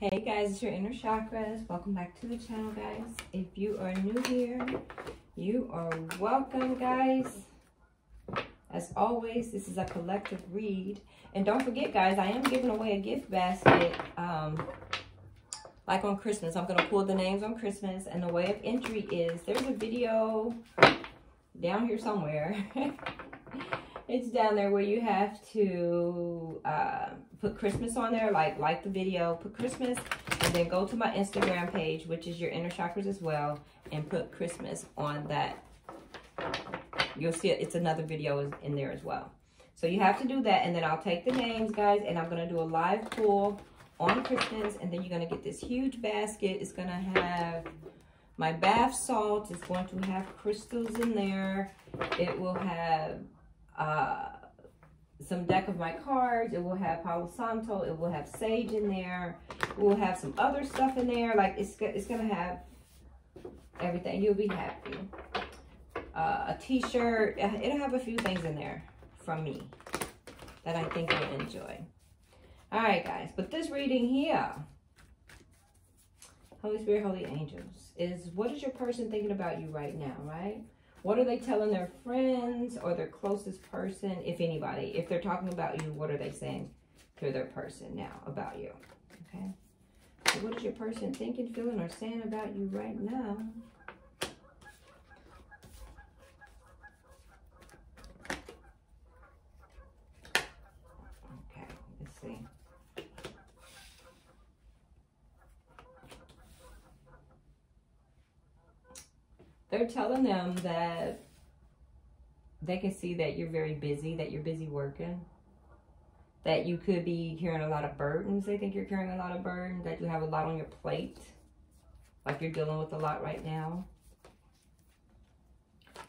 Hey guys, it's your inner chakras. Welcome back to the channel, guys. If you are new here, you are welcome, guys. As always, this is a collective read. And don't forget, guys, I am giving away a gift basket. Um, like on Christmas. I'm going to pull the names on Christmas. And the way of entry is there's a video down here somewhere. it's down there where you have to uh, put Christmas on there, like like the video, put Christmas, and then go to my Instagram page, which is your inner chakras as well, and put Christmas on that. You'll see it, it's another video in there as well. So you have to do that, and then I'll take the names, guys, and I'm going to do a live pull on Christmas, and then you're going to get this huge basket. It's going to have my bath salt. It's going to have crystals in there. It will have uh, some deck of my cards. It will have Palo Santo. It will have sage in there. It will have some other stuff in there. Like it's, it's going to have everything. You'll be happy. Uh, a t-shirt. It'll have a few things in there from me that I think you'll enjoy. All right, guys. But this reading here, Holy Spirit, Holy Angels, is what is your person thinking about you right now, right? What are they telling their friends or their closest person, if anybody? If they're talking about you, what are they saying to their person now about you? Okay. So what is your person thinking, feeling, or saying about you right now? They're telling them that they can see that you're very busy, that you're busy working, that you could be carrying a lot of burdens. They think you're carrying a lot of burdens, that you have a lot on your plate, like you're dealing with a lot right now.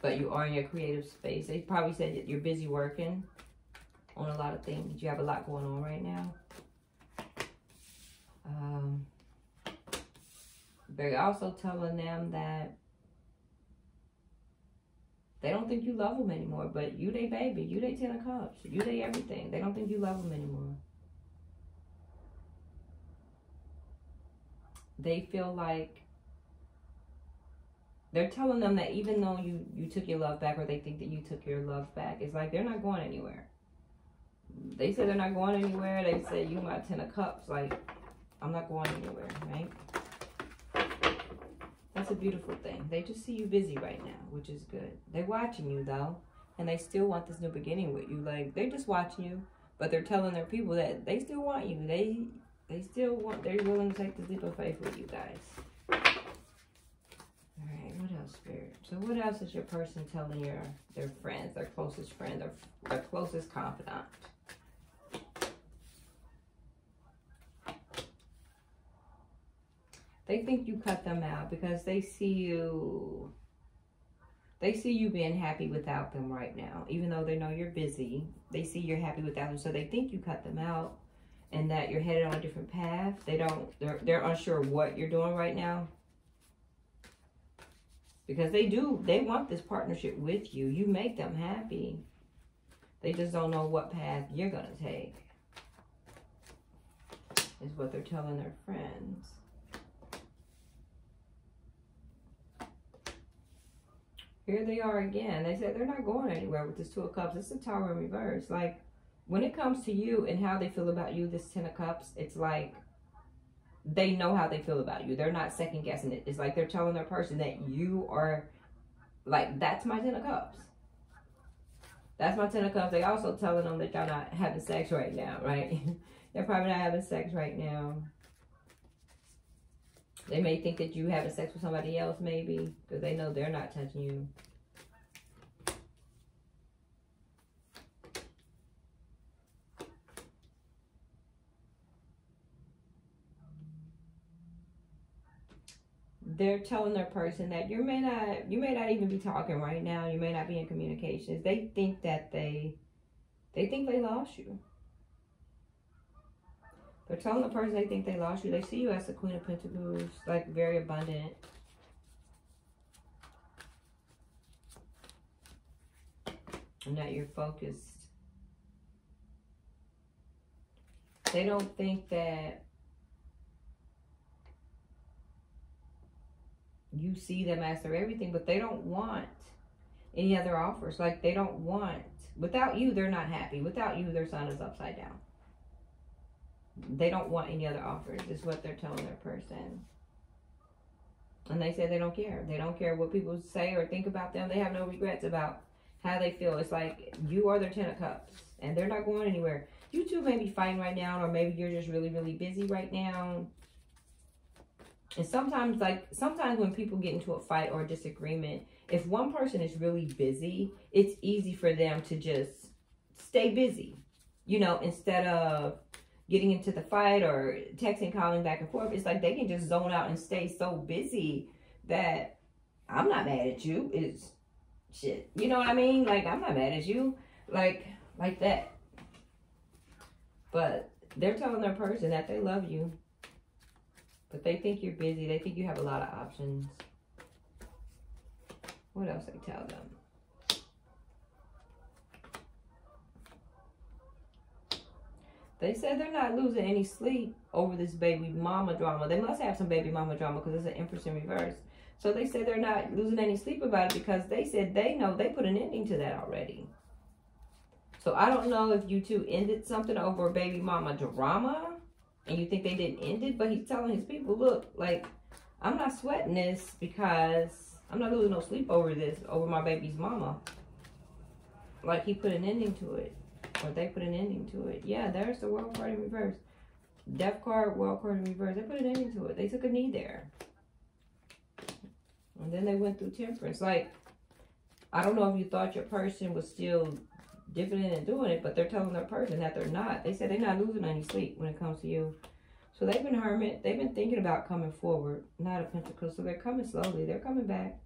But you are in your creative space. They probably said that you're busy working on a lot of things. You have a lot going on right now. Um, they're also telling them that they don't think you love them anymore, but you they baby, you they ten of cups, you they everything. They don't think you love them anymore. They feel like they're telling them that even though you you took your love back, or they think that you took your love back, it's like they're not going anywhere. They say they're not going anywhere. They say you my ten of cups, like I'm not going anywhere, right? That's a beautiful thing. They just see you busy right now, which is good. They're watching you though, and they still want this new beginning with you. Like they're just watching you, but they're telling their people that they still want you. They they still want. They're willing to take the leap of faith with you guys. All right, what else, Spirit? So what else is your person telling your their friends, their closest friend, their their closest confidant? They think you cut them out because they see you they see you being happy without them right now. Even though they know you're busy, they see you're happy without them. So they think you cut them out and that you're headed on a different path. They don't they're they're unsure what you're doing right now. Because they do they want this partnership with you. You make them happy. They just don't know what path you're gonna take. Is what they're telling their friends. Here they are again. They said they're not going anywhere with this Two of Cups. It's a Tower in reverse. Like, when it comes to you and how they feel about you, this Ten of Cups, it's like they know how they feel about you. They're not second guessing it. It's like they're telling their person that you are, like, that's my Ten of Cups. That's my Ten of Cups. They also telling them that y'all not having sex right now, right? they're probably not having sex right now. They may think that you having sex with somebody else, maybe, because they know they're not touching you. they're telling their person that you may not you may not even be talking right now. You may not be in communications. They think that they they think they lost you they're telling the person they think they lost you. They see you as the Queen of Pentacles, like very abundant. And that you're focused. They don't think that you see them as their everything, but they don't want any other offers. Like they don't want, without you, they're not happy. Without you, their sun is upside down. They don't want any other offers, is what they're telling their person. And they say they don't care. They don't care what people say or think about them. They have no regrets about how they feel. It's like you are their Ten of Cups and they're not going anywhere. You two may be fighting right now, or maybe you're just really, really busy right now. And sometimes, like, sometimes when people get into a fight or a disagreement, if one person is really busy, it's easy for them to just stay busy, you know, instead of getting into the fight or texting, calling back and forth. It's like they can just zone out and stay so busy that I'm not mad at you. It's shit. You know what I mean? Like, I'm not mad at you. Like, like that. But they're telling their person that they love you. But they think you're busy. They think you have a lot of options. What else I tell them? They said they're not losing any sleep over this baby mama drama. They must have some baby mama drama because it's an Empress in reverse. So they said they're not losing any sleep about it because they said they know they put an ending to that already. So I don't know if you two ended something over baby mama drama and you think they didn't end it, but he's telling his people, look, like, I'm not sweating this because I'm not losing no sleep over this, over my baby's mama. Like he put an ending to it. Or they put an ending to it. Yeah, there's the world card in reverse. Death card, world card in reverse. They put an ending to it. They took a knee there. And then they went through temperance. Like, I don't know if you thought your person was still dividend and doing it, but they're telling their person that they're not. They said they're not losing any sleep when it comes to you. So they've been hermit. They've been thinking about coming forward. Not a pentacle. So they're coming slowly. They're coming back.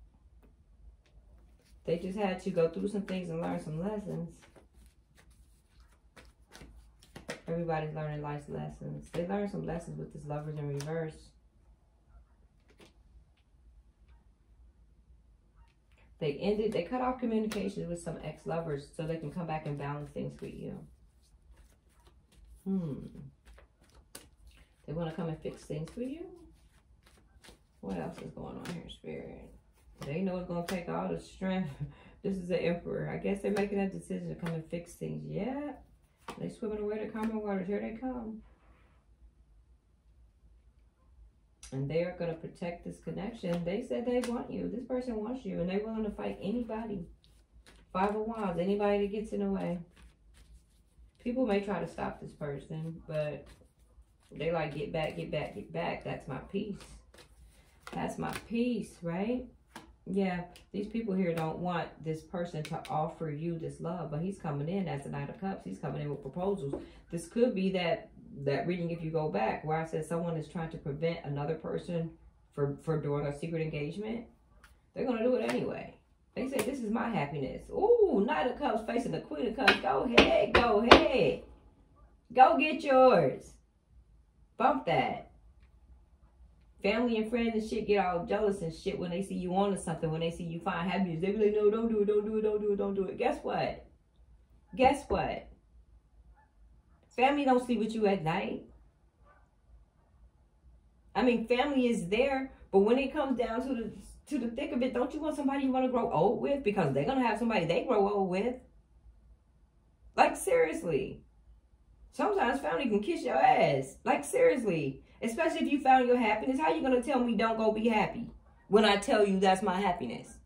They just had to go through some things and learn some lessons. Everybody's learning life's lessons. They learned some lessons with this lovers in reverse. They ended, they cut off communication with some ex-lovers so they can come back and balance things with you. Hmm. They want to come and fix things for you? What else is going on here, Spirit? They know it's going to take all the strength. this is the Emperor. I guess they're making a decision to come and fix things. Yeah. They swimming away to common waters. Here they come. and they are going to protect this connection. They said they want you. This person wants you, and they're willing to fight anybody. Five of Wands, anybody that gets in the way. People may try to stop this person, but they like, get back, get back, get back. That's my peace. That's my peace, right? Yeah, these people here don't want this person to offer you this love, but he's coming in as the Knight of Cups. He's coming in with proposals. This could be that that reading, if you go back, where I said someone is trying to prevent another person for, for doing a secret engagement, they're going to do it anyway. They say, this is my happiness. Ooh, Knight of Cups facing the Queen of Cups. Go ahead, go ahead. Go get yours. Bump that. Family and friends and shit get all jealous and shit when they see you on to something, when they see you find happiness. They be like, no, don't do it, don't do it, don't do it, don't do it. Guess what? Guess what? Family don't sleep with you at night. I mean, family is there, but when it comes down to the to the thick of it, don't you want somebody you want to grow old with? Because they're gonna have somebody they grow old with. Like seriously. Sometimes family can kiss your ass. Like seriously. Especially if you found your happiness. How you gonna tell me don't go be happy when I tell you that's my happiness?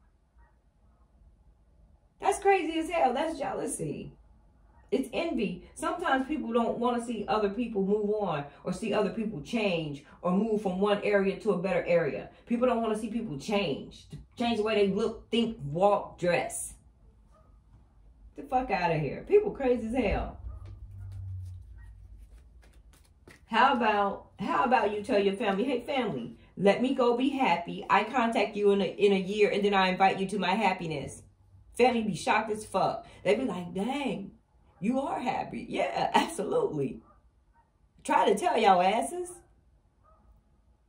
That's crazy as hell. That's jealousy. It's envy. Sometimes people don't want to see other people move on or see other people change or move from one area to a better area. People don't want to see people change. Change the way they look, think, walk, dress. Get the fuck out of here. People crazy as hell. How about how about you tell your family, hey family, let me go be happy. I contact you in a in a year and then I invite you to my happiness. Family be shocked as fuck. They be like, dang, you are happy. Yeah, absolutely. Try to tell y'all asses.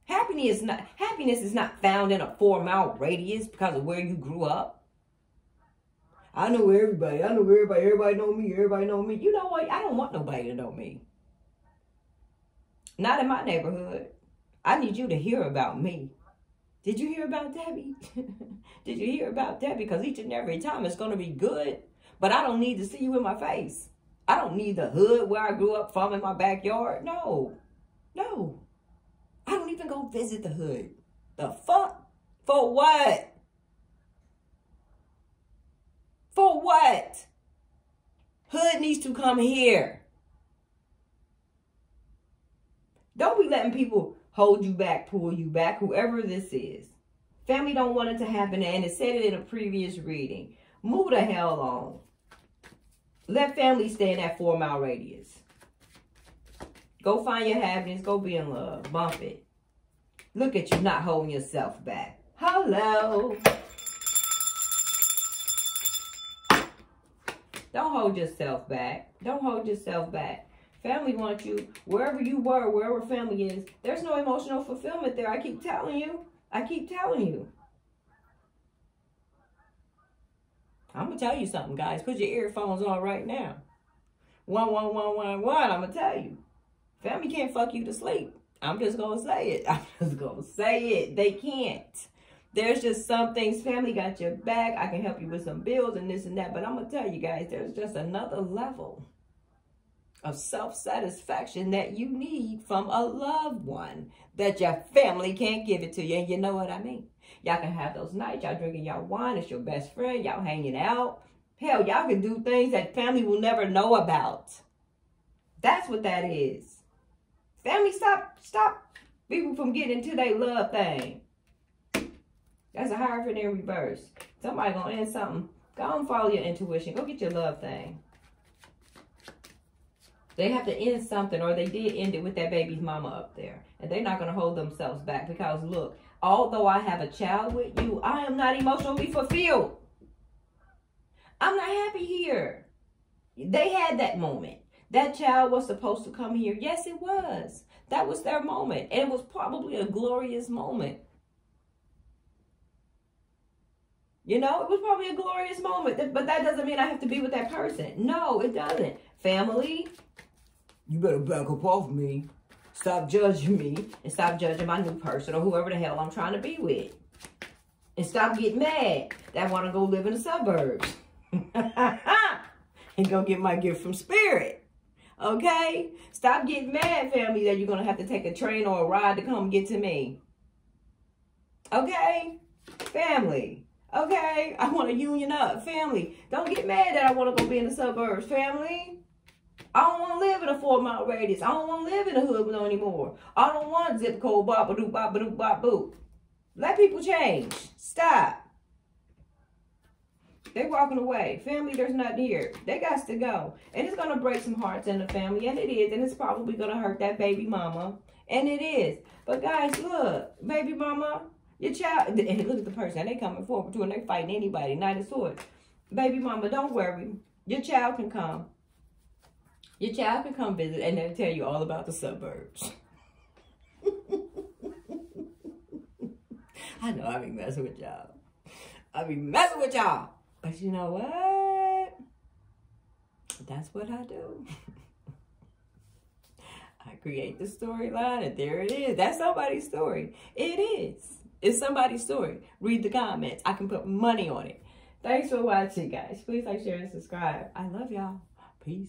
Happiness is not happiness is not found in a four mile radius because of where you grew up. I know everybody. I know everybody. Everybody know me. Everybody know me. You know what? I don't want nobody to know me. Not in my neighborhood. I need you to hear about me. Did you hear about Debbie? Did you hear about Debbie? Because each and every time it's going to be good, but I don't need to see you in my face. I don't need the hood where I grew up from in my backyard. No, no. I don't even go visit the hood. The fuck? For what? For what? Hood needs to come here. Don't be letting people hold you back, pull you back, whoever this is. Family don't want it to happen, and it said it in a previous reading. Move the hell on. Let family stay in that four mile radius. Go find your happiness. Go be in love. Bump it. Look at you not holding yourself back. Hello. Don't hold yourself back. Don't hold yourself back. Family wants you wherever you were, wherever family is. There's no emotional fulfillment there. I keep telling you. I keep telling you. I'm going to tell you something, guys. Put your earphones on right now. One, one, one, one, one. I'm going to tell you. Family can't fuck you to sleep. I'm just going to say it. I'm just going to say it. They can't. There's just some things. Family got your back. I can help you with some bills and this and that. But I'm going to tell you guys, there's just another level of self-satisfaction that you need from a loved one that your family can't give it to you. And you know what I mean? Y'all can have those nights, y'all drinking y'all wine, it's your best friend, y'all hanging out. Hell, y'all can do things that family will never know about. That's what that is. Family, stop, stop people from getting into their love thing. That's a hierophant in reverse. Somebody gonna end something. Go and follow your intuition. Go get your love thing. They have to end something, or they did end it with that baby's mama up there. And they're not going to hold themselves back because, look, although I have a child with you, I am not emotionally fulfilled. I'm not happy here. They had that moment. That child was supposed to come here. Yes, it was. That was their moment. And it was probably a glorious moment. You know, it was probably a glorious moment. But that doesn't mean I have to be with that person. No, it doesn't. Family, you better back up off me. Stop judging me and stop judging my new person or whoever the hell I'm trying to be with. And stop getting mad that I want to go live in the suburbs. and go get my gift from spirit. Okay? Stop getting mad, family, that you're going to have to take a train or a ride to come get to me. Okay? Family. Okay? I want to union up. Family. Don't get mad that I want to go be in the suburbs. Family. I don't want to live in a four mile radius. I don't want to live in the hood no anymore. I don't want zip code bop ba doo bop ba doo bop boo. Let people change. Stop. They walking away. Family, there's nothing here. They got to go. And it's going to break some hearts in the family. And it is. And it's probably going to hurt that baby mama. And it is. But guys, look. Baby mama, your child. And look at the person. They coming forward too. And they fighting anybody. Knight of swords. Baby mama, don't worry. Your child can come. Your child can come visit and they'll tell you all about the suburbs. I know I be messing with y'all. I be messing with y'all. But you know what? That's what I do. I create the storyline and there it is. That's somebody's story. It is. It's somebody's story. Read the comments. I can put money on it. Thanks for watching, guys. Please like, share, and subscribe. I love y'all. Peace.